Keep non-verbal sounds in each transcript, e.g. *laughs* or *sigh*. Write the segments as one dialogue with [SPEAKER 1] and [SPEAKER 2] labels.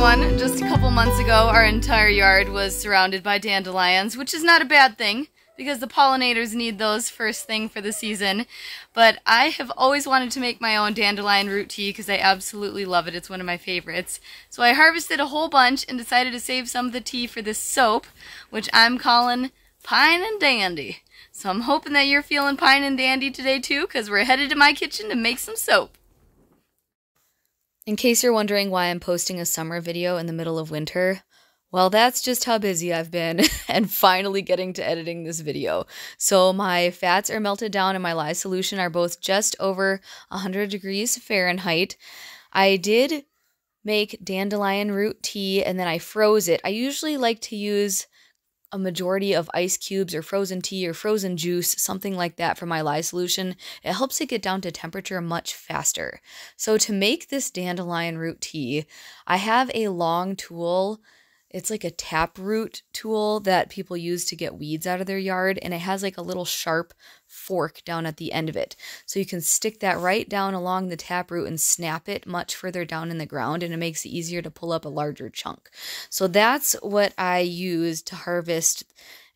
[SPEAKER 1] Just a couple months ago, our entire yard was surrounded by dandelions, which is not a bad thing because the pollinators need those first thing for the season. But I have always wanted to make my own dandelion root tea because I absolutely love it. It's one of my favorites. So I harvested a whole bunch and decided to save some of the tea for this soap, which I'm calling Pine and Dandy. So I'm hoping that you're feeling pine and dandy today too because we're headed to my kitchen to make some soap. In case you're wondering why I'm posting a summer video in the middle of winter, well, that's just how busy I've been *laughs* and finally getting to editing this video. So my fats are melted down and my lye solution are both just over 100 degrees Fahrenheit. I did make dandelion root tea and then I froze it. I usually like to use a majority of ice cubes or frozen tea or frozen juice, something like that for my lye solution. It helps it get down to temperature much faster. So to make this dandelion root tea, I have a long tool it's like a taproot tool that people use to get weeds out of their yard, and it has like a little sharp fork down at the end of it. So you can stick that right down along the taproot and snap it much further down in the ground, and it makes it easier to pull up a larger chunk. So that's what I use to harvest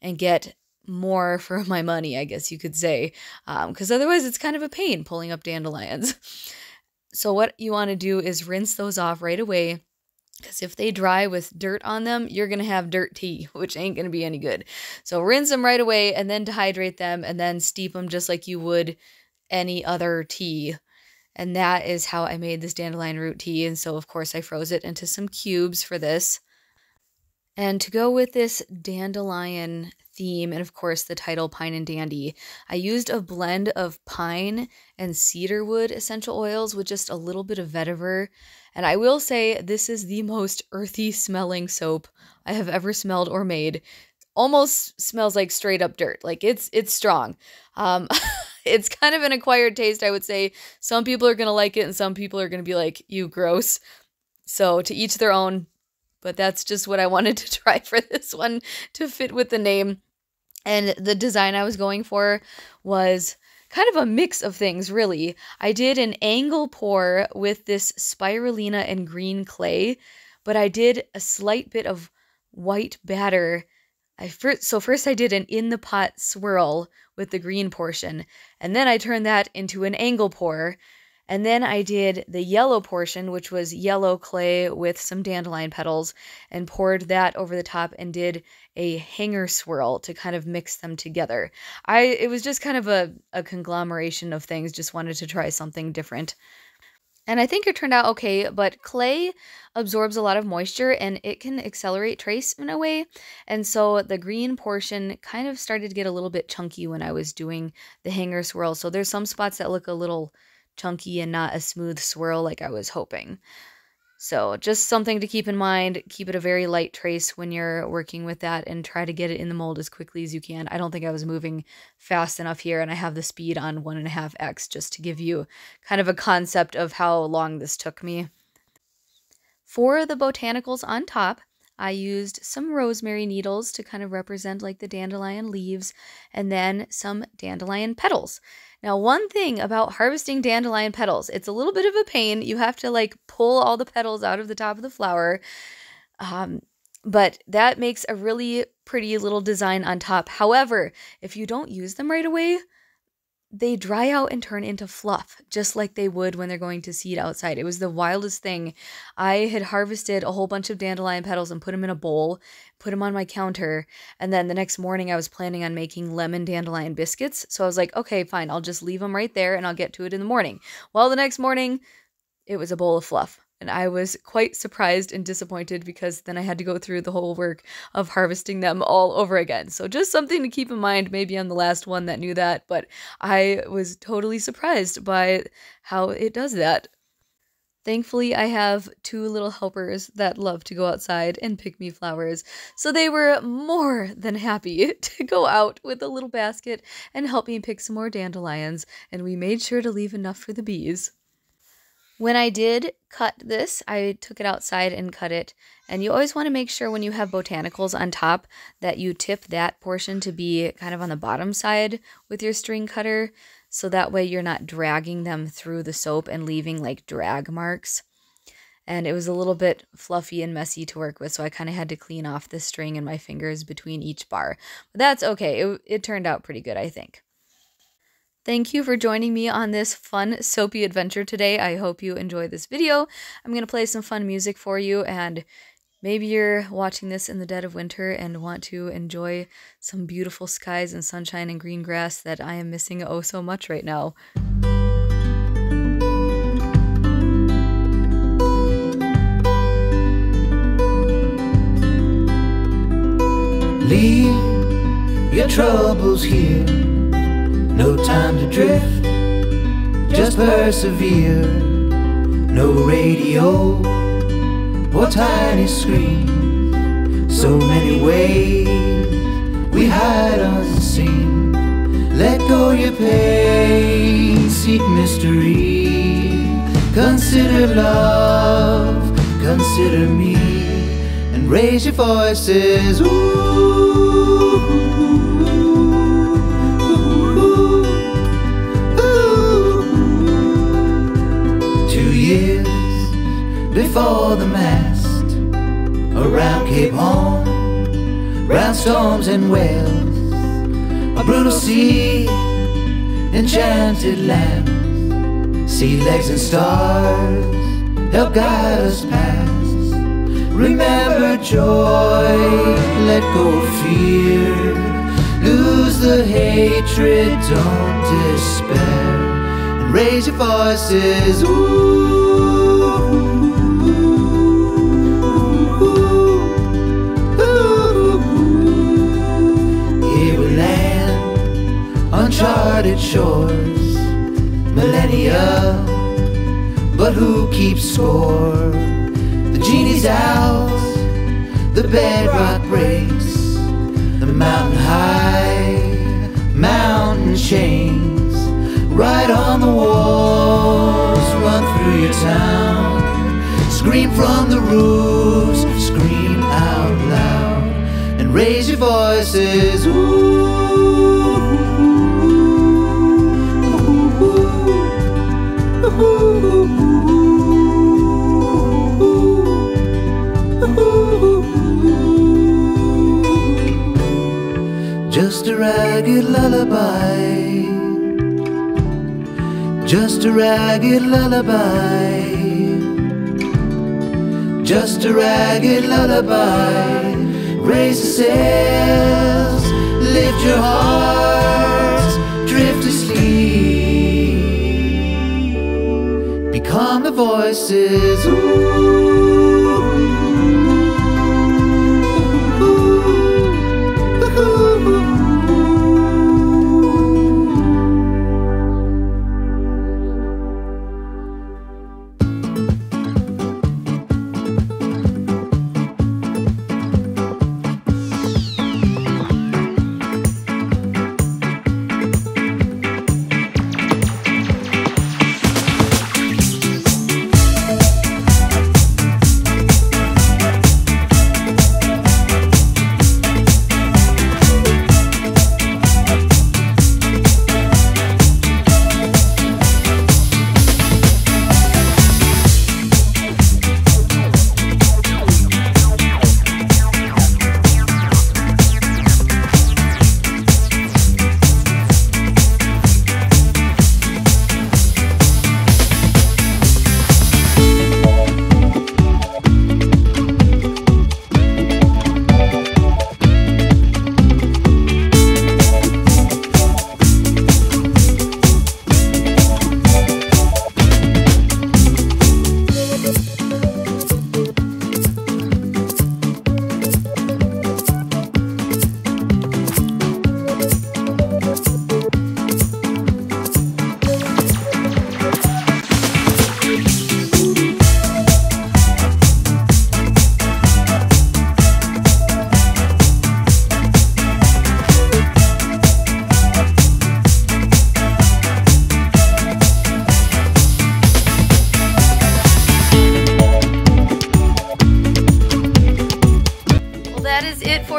[SPEAKER 1] and get more *laughs* for my money, I guess you could say, because um, otherwise it's kind of a pain pulling up dandelions. So, what you want to do is rinse those off right away because if they dry with dirt on them, you're going to have dirt tea, *laughs* which ain't going to be any good. So rinse them right away and then dehydrate them and then steep them just like you would any other tea. And that is how I made this dandelion root tea. And so, of course, I froze it into some cubes for this. And to go with this dandelion theme, and of course the title Pine and Dandy, I used a blend of pine and cedarwood essential oils with just a little bit of vetiver and I will say this is the most earthy smelling soap I have ever smelled or made. Almost smells like straight up dirt. Like it's it's strong. Um *laughs* it's kind of an acquired taste, I would say. Some people are going to like it and some people are going to be like, "You gross." So to each their own, but that's just what I *laughs* wanted to try for this one to fit with the name. And the design I was going for was kind of a mix of things, really. I did an angle pour with this spirulina and green clay, but I did a slight bit of white batter. I first, so first I did an in the pot swirl with the green portion, and then I turned that into an angle pour, and then I did the yellow portion, which was yellow clay with some dandelion petals, and poured that over the top and did a hanger swirl to kind of mix them together. I it was just kind of a, a conglomeration of things, just wanted to try something different. And I think it turned out okay, but clay absorbs a lot of moisture and it can accelerate trace in a way. And so the green portion kind of started to get a little bit chunky when I was doing the hanger swirl. So there's some spots that look a little chunky and not a smooth swirl like I was hoping. So, just something to keep in mind. Keep it a very light trace when you're working with that and try to get it in the mold as quickly as you can. I don't think I was moving fast enough here, and I have the speed on 1.5x just to give you kind of a concept of how long this took me. For the botanicals on top, I used some rosemary needles to kind of represent like the dandelion leaves, and then some dandelion petals. Now, one thing about harvesting dandelion petals, it's a little bit of a pain. You have to like pull all the petals out of the top of the flower. Um, but that makes a really pretty little design on top. However, if you don't use them right away, they dry out and turn into fluff, just like they would when they're going to seed outside. It was the wildest thing. I had harvested a whole bunch of dandelion petals and put them in a bowl, put them on my counter, and then the next morning I was planning on making lemon dandelion biscuits. So I was like, okay, fine, I'll just leave them right there and I'll get to it in the morning. Well, the next morning, it was a bowl of fluff. And I was quite surprised and disappointed because then I had to go through the whole work of harvesting them all over again. So, just something to keep in mind. Maybe I'm the last one that knew that, but I was totally surprised by how it does that. Thankfully, I have two little helpers that love to go outside and pick me flowers, so they were more than happy *laughs* to go out with a little basket and help me pick some more dandelions, and we made sure to leave enough for the bees. When I did cut this, I took it outside and cut it. And you always want to make sure when you have botanicals on top that you tip that portion to be kind of on the bottom side with your string cutter. So that way you're not dragging them through the soap and leaving like drag marks. and it was a little bit fluffy and messy to work with, so I kind of had to clean off the string and my fingers between each bar. But that's okay. It, it turned out pretty good, I think. Thank you for joining me on this fun soapy adventure today. I hope you enjoy this video. I'm going to play some fun music for you and maybe you're watching this in the dead of winter and want to enjoy some beautiful skies and sunshine and green grass that I am missing oh so much right now.
[SPEAKER 2] Leave your troubles here no time to drift, just persevere. No radio or tiny screen. So many ways we hide unseen. Let go your pain, seek mystery. Consider love, consider me, and raise your voices. Ooh. Storms and whales A brutal sea Enchanted land. Sea legs and stars Help guide us past. Remember joy Let go fear. Lose the hatred Don't despair. And raise your voices Ooh right on the walls, run through your town, scream from the roofs, scream out loud, and raise your voices. Ooh. Just a ragged lullaby Just a ragged lullaby. Just a ragged lullaby. Raise the sails Lift your hearts Drift asleep Become the voices. Ooh.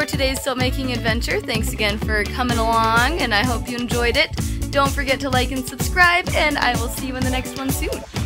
[SPEAKER 1] Today's soap making adventure. Thanks again for coming along, and I hope you enjoyed it. Don't forget to like and subscribe, and I will see you in the next one soon.